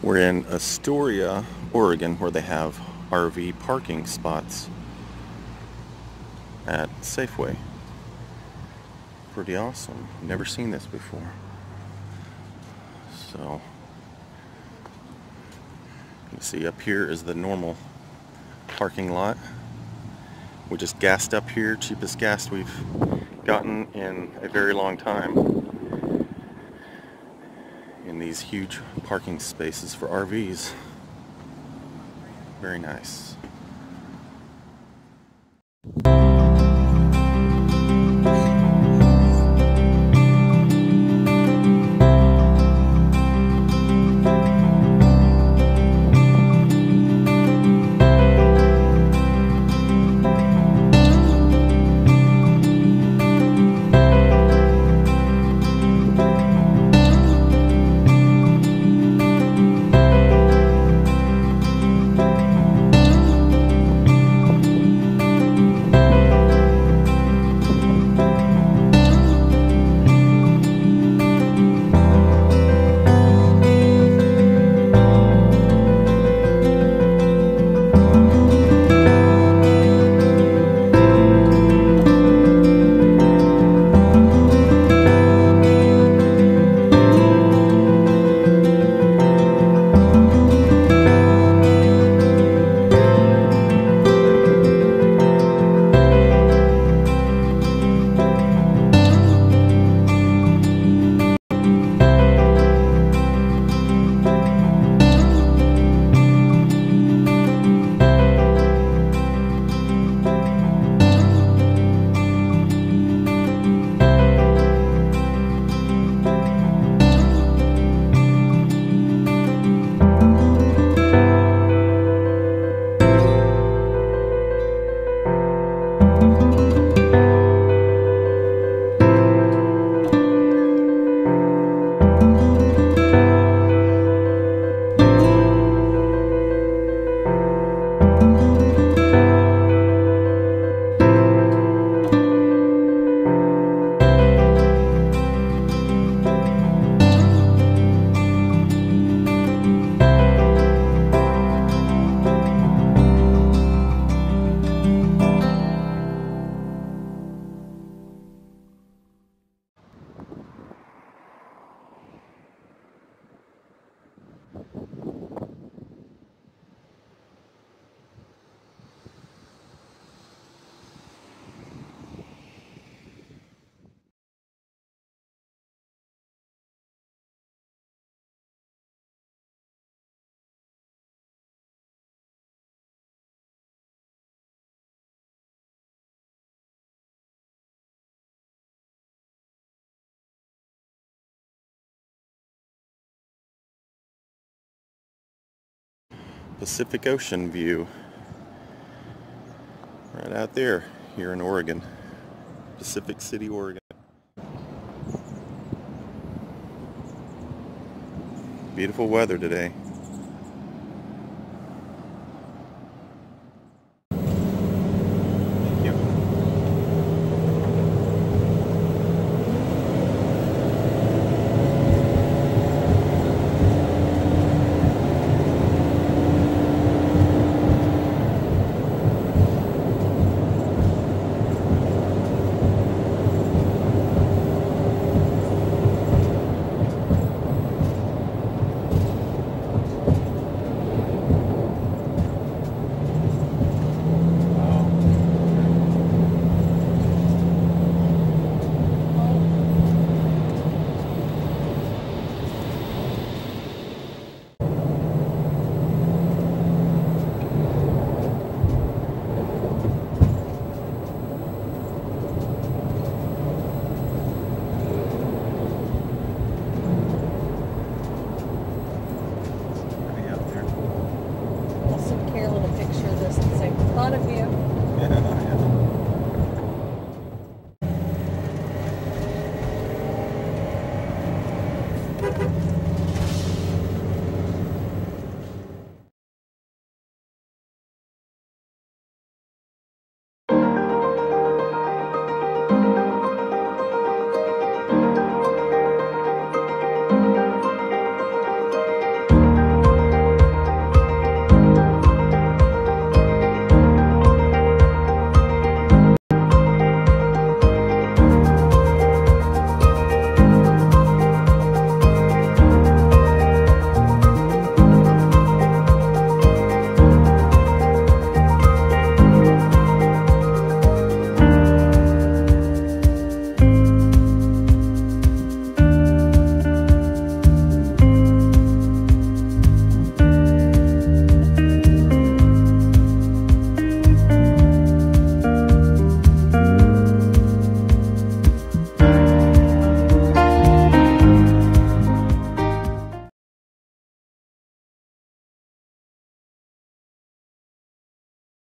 We're in Astoria, Oregon, where they have RV parking spots at Safeway. Pretty awesome. Never seen this before. So, you see up here is the normal parking lot. We just gassed up here, cheapest gas we've gotten in a very long time these huge parking spaces for RVs. Very nice. Pacific Ocean view. Right out there, here in Oregon. Pacific City, Oregon. Beautiful weather today. lot of you.